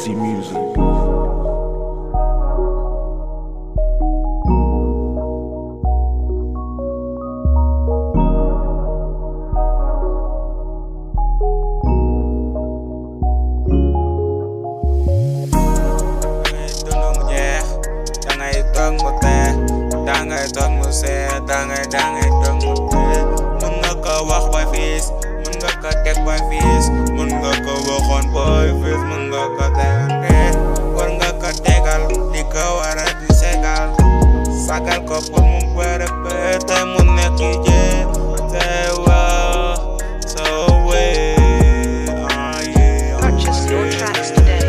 Easy Music. đang ngày tuần mua xe. Đang ngày đang ngày tuần mua sagal ko pour mu bëre bëre tey mu nekk jee tey waa so wee ah yeah Purchase your tracks today.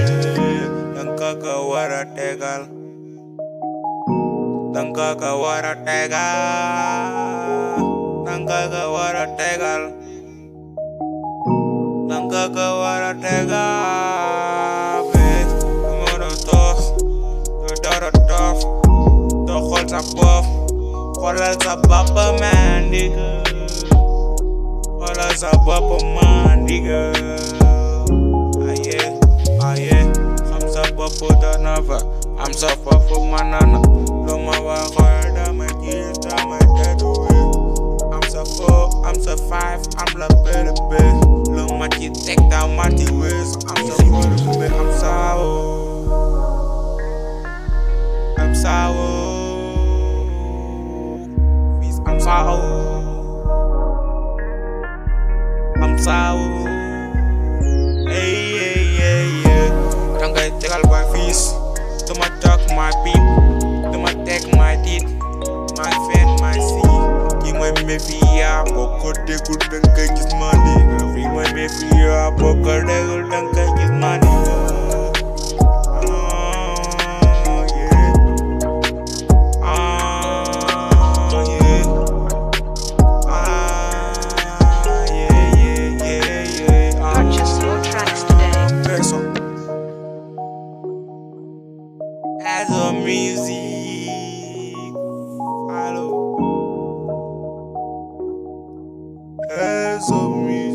tegal danga ko war tegal danga ko war tegal danga ko tegal xoolal sa bopp man nigga. Xoolal sa bopp man nigga. Aye aye xam sa bopp dana fa am sa bopp manana lu ma waxoon dama gis dama teddu am sa four I'm sa five I'm la bëri lu ma ci teg daa ma ci wés am sa bëri I'm saawo am my beat dama teg my dit my fen my si yi mooy mafia boo ko déggul danga gis ma nigga fii mooy mafia boo ko déggul danga gis as of me.